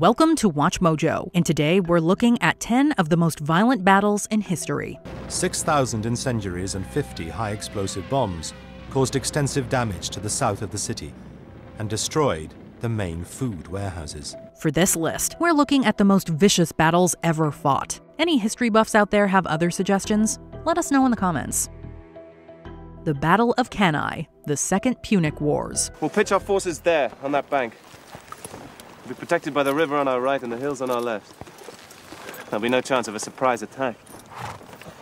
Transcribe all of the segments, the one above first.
Welcome to Watch Mojo, and today we're looking at 10 of the most violent battles in history. 6,000 incendiaries and 50 high explosive bombs caused extensive damage to the south of the city and destroyed the main food warehouses. For this list, we're looking at the most vicious battles ever fought. Any history buffs out there have other suggestions? Let us know in the comments. The Battle of Cannae, the Second Punic Wars. We'll pitch our forces there, on that bank. We'll be protected by the river on our right and the hills on our left. There'll be no chance of a surprise attack.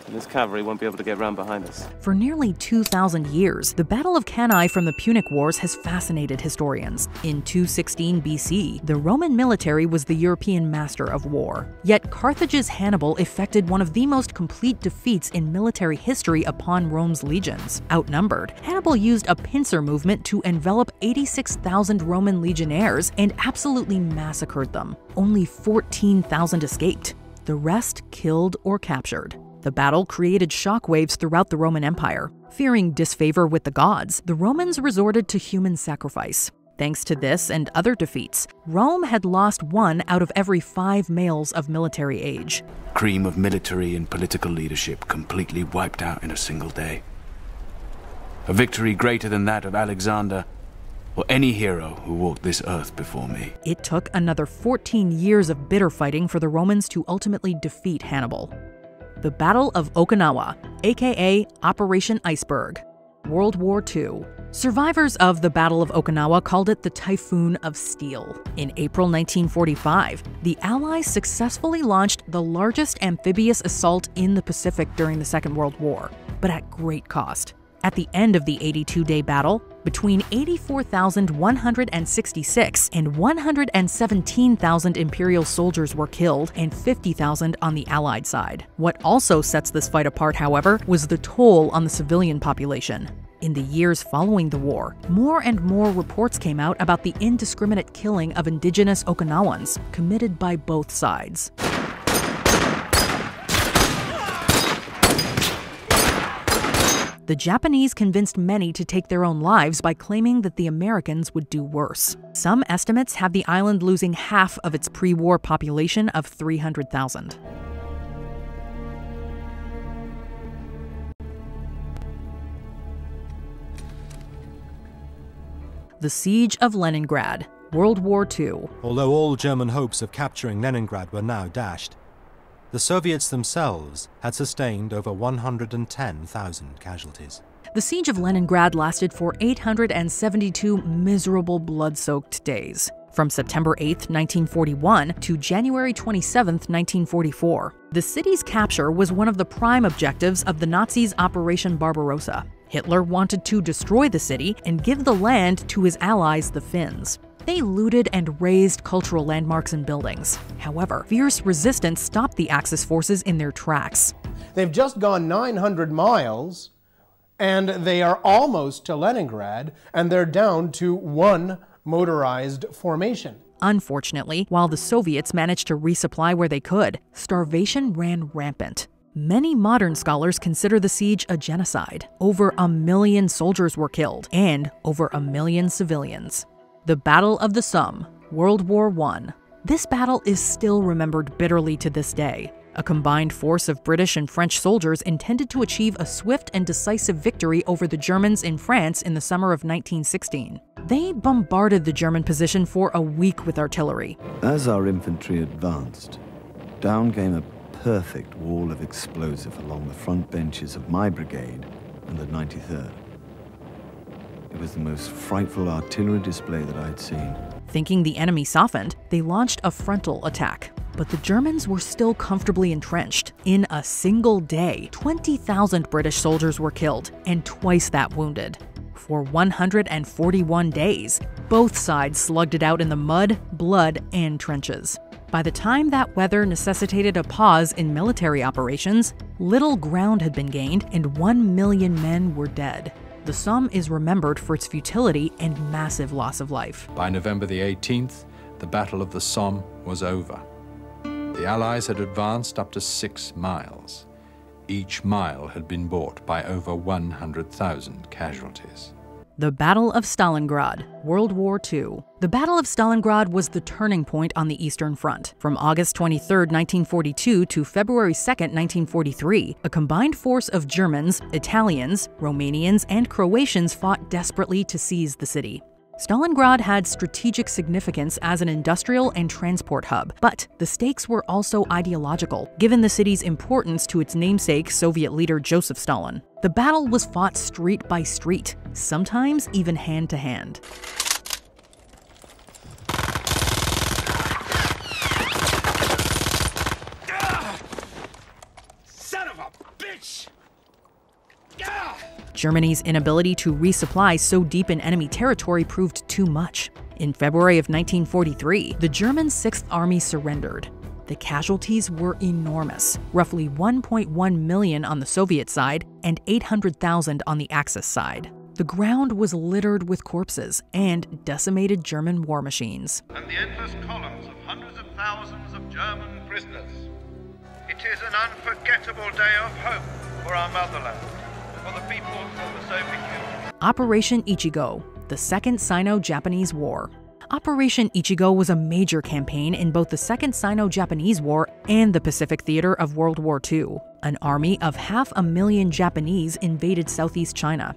And this cavalry won't be able to get behind us. For nearly 2,000 years, the Battle of Cannae from the Punic Wars has fascinated historians. In 216 BC, the Roman military was the European master of war. Yet Carthage's Hannibal effected one of the most complete defeats in military history upon Rome's legions. Outnumbered, Hannibal used a pincer movement to envelop 86,000 Roman legionnaires and absolutely massacred them. Only 14,000 escaped. The rest killed or captured. The battle created shockwaves throughout the Roman Empire. Fearing disfavor with the gods, the Romans resorted to human sacrifice. Thanks to this and other defeats, Rome had lost one out of every five males of military age. Cream of military and political leadership completely wiped out in a single day. A victory greater than that of Alexander or any hero who walked this earth before me. It took another 14 years of bitter fighting for the Romans to ultimately defeat Hannibal the Battle of Okinawa, aka Operation Iceberg, World War II. Survivors of the Battle of Okinawa called it the Typhoon of Steel. In April 1945, the Allies successfully launched the largest amphibious assault in the Pacific during the Second World War, but at great cost. At the end of the 82 day battle, between 84,166 and 117,000 Imperial soldiers were killed and 50,000 on the Allied side. What also sets this fight apart, however, was the toll on the civilian population. In the years following the war, more and more reports came out about the indiscriminate killing of indigenous Okinawans committed by both sides. The Japanese convinced many to take their own lives by claiming that the Americans would do worse. Some estimates have the island losing half of its pre war population of 300,000. The Siege of Leningrad, World War II. Although all German hopes of capturing Leningrad were now dashed, the Soviets themselves had sustained over 110,000 casualties. The siege of Leningrad lasted for 872 miserable, blood soaked days. From September 8, 1941 to January 27, 1944. The city's capture was one of the prime objectives of the Nazis' Operation Barbarossa. Hitler wanted to destroy the city and give the land to his allies, the Finns. They looted and razed cultural landmarks and buildings. However, fierce resistance stopped the Axis forces in their tracks. They've just gone 900 miles and they are almost to Leningrad and they're down to one motorized formation. Unfortunately, while the Soviets managed to resupply where they could, starvation ran rampant. Many modern scholars consider the siege a genocide. Over a million soldiers were killed, and over a million civilians. The Battle of the Somme, World War I. This battle is still remembered bitterly to this day. A combined force of British and French soldiers intended to achieve a swift and decisive victory over the Germans in France in the summer of 1916. They bombarded the German position for a week with artillery. As our infantry advanced, down came a perfect wall of explosive along the front benches of my brigade and the 93rd. It was the most frightful artillery display that I'd seen. Thinking the enemy softened, they launched a frontal attack. But the Germans were still comfortably entrenched. In a single day, 20,000 British soldiers were killed and twice that wounded. For 141 days, both sides slugged it out in the mud, blood, and trenches. By the time that weather necessitated a pause in military operations, little ground had been gained and 1 million men were dead the Somme is remembered for its futility and massive loss of life. By November the 18th, the Battle of the Somme was over. The Allies had advanced up to six miles. Each mile had been bought by over 100,000 casualties. The Battle of Stalingrad, World War II. The Battle of Stalingrad was the turning point on the Eastern Front. From August 23, 1942 to February 2, 1943, a combined force of Germans, Italians, Romanians, and Croatians fought desperately to seize the city. Stalingrad had strategic significance as an industrial and transport hub, but the stakes were also ideological, given the city's importance to its namesake, Soviet leader Joseph Stalin. The battle was fought street by street, sometimes even hand to hand. Son of a bitch! Germany's inability to resupply so deep in enemy territory proved too much. In February of 1943, the German Sixth Army surrendered. The casualties were enormous, roughly 1.1 million on the Soviet side and 800,000 on the Axis side. The ground was littered with corpses and decimated German war machines. And the endless columns of hundreds of thousands of German prisoners. It is an unforgettable day of hope for our motherland for the people of the Soviet Union. Operation Ichigo, the Second Sino Japanese War. Operation Ichigo was a major campaign in both the Second Sino Japanese War and the Pacific Theater of World War II. An army of half a million Japanese invaded southeast China.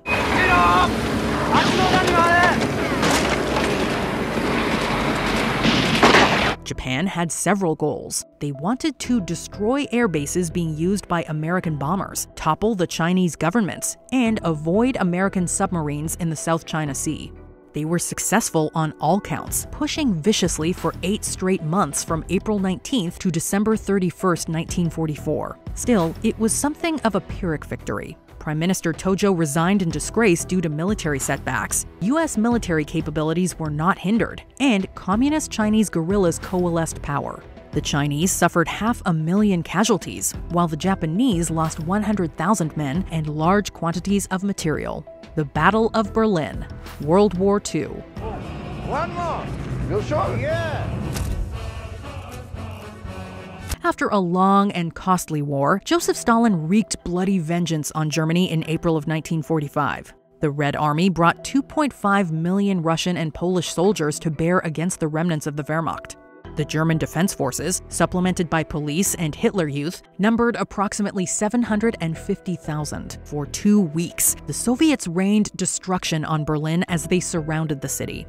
Japan had several goals. They wanted to destroy air bases being used by American bombers, topple the Chinese governments, and avoid American submarines in the South China Sea. They were successful on all counts, pushing viciously for eight straight months from April 19th to December 31st, 1944. Still, it was something of a Pyrrhic victory. Prime Minister Tojo resigned in disgrace due to military setbacks. U.S. military capabilities were not hindered, and Communist Chinese guerrillas coalesced power. The Chinese suffered half a million casualties, while the Japanese lost 100,000 men and large quantities of material. The Battle of Berlin, World War II. One more. You sure? Yeah. After a long and costly war, Joseph Stalin wreaked bloody vengeance on Germany in April of 1945. The Red Army brought 2.5 million Russian and Polish soldiers to bear against the remnants of the Wehrmacht. The German Defense Forces, supplemented by police and Hitler Youth, numbered approximately 750,000. For two weeks, the Soviets rained destruction on Berlin as they surrounded the city.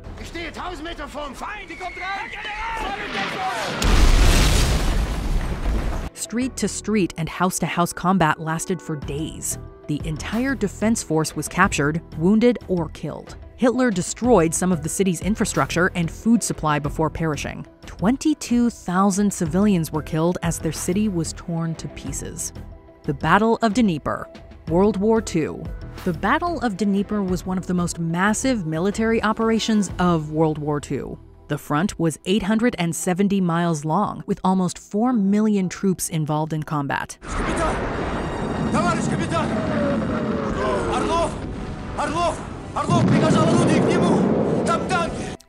Street to street and house to house combat lasted for days. The entire defense force was captured, wounded, or killed. Hitler destroyed some of the city's infrastructure and food supply before perishing. 22,000 civilians were killed as their city was torn to pieces. The Battle of Dnieper, World War II. The Battle of Dnieper was one of the most massive military operations of World War II. The front was 870 miles long, with almost 4 million troops involved in combat. Товарищ капитан! Орлов! Орлов!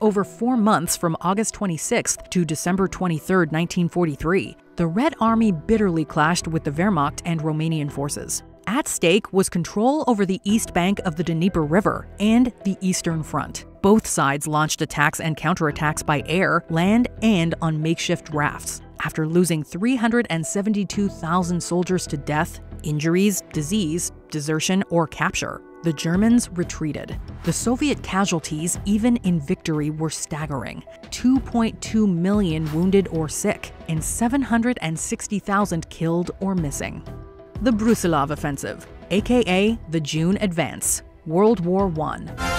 Over four months from August 26th to December 23, 1943, the Red Army bitterly clashed with the Wehrmacht and Romanian forces. At stake was control over the east bank of the Dnieper River and the Eastern Front. Both sides launched attacks and counterattacks by air, land, and on makeshift rafts. After losing 372,000 soldiers to death, injuries, disease, desertion, or capture, the Germans retreated. The Soviet casualties, even in victory, were staggering 2.2 million wounded or sick, and 760,000 killed or missing. The Brusilov Offensive, aka the June Advance, World War I.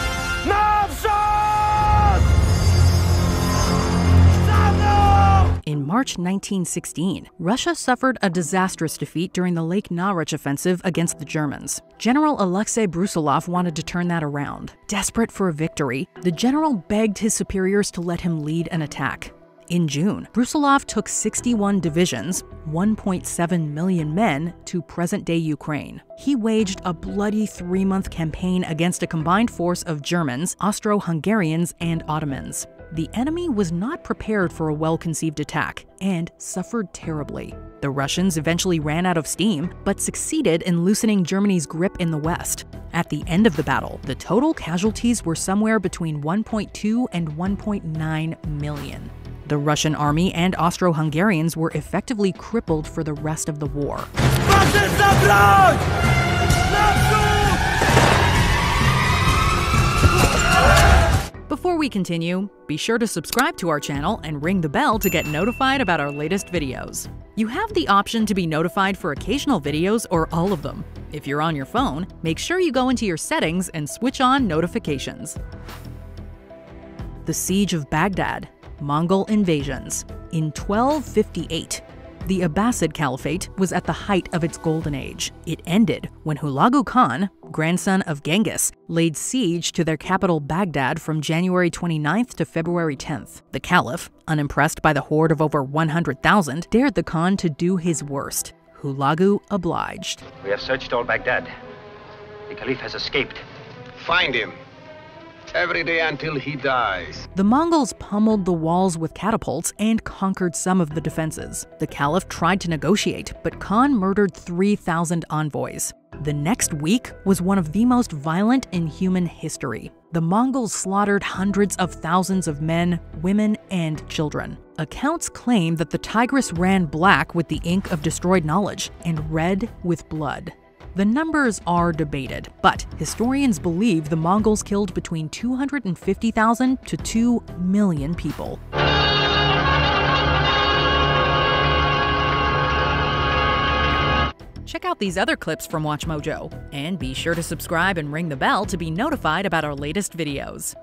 In March 1916, Russia suffered a disastrous defeat during the Lake Narech offensive against the Germans. General Alexei Brusilov wanted to turn that around. Desperate for a victory, the general begged his superiors to let him lead an attack. In June, Brusilov took 61 divisions, 1.7 million men, to present day Ukraine. He waged a bloody three month campaign against a combined force of Germans, Austro Hungarians, and Ottomans. The enemy was not prepared for a well conceived attack and suffered terribly. The Russians eventually ran out of steam, but succeeded in loosening Germany's grip in the west. At the end of the battle, the total casualties were somewhere between 1.2 and 1.9 million. The Russian army and Austro Hungarians were effectively crippled for the rest of the war. Before we continue, be sure to subscribe to our channel and ring the bell to get notified about our latest videos. You have the option to be notified for occasional videos or all of them. If you're on your phone, make sure you go into your settings and switch on notifications. The Siege of Baghdad Mongol Invasions In 1258, the Abbasid Caliphate was at the height of its golden age. It ended when Hulagu Khan, grandson of Genghis, laid siege to their capital Baghdad from January 29th to February 10th. The Caliph, unimpressed by the horde of over 100,000, dared the Khan to do his worst. Hulagu obliged. We have searched all Baghdad. The Caliph has escaped. Find him. Every day until he dies. The Mongols pummeled the walls with catapults and conquered some of the defenses. The Caliph tried to negotiate, but Khan murdered 3,000 envoys. The next week was one of the most violent in human history. The Mongols slaughtered hundreds of thousands of men, women, and children. Accounts claim that the Tigris ran black with the ink of destroyed knowledge and red with blood. The numbers are debated, but historians believe the Mongols killed between 250,000 to 2 million people. Check out these other clips from WatchMojo, and be sure to subscribe and ring the bell to be notified about our latest videos.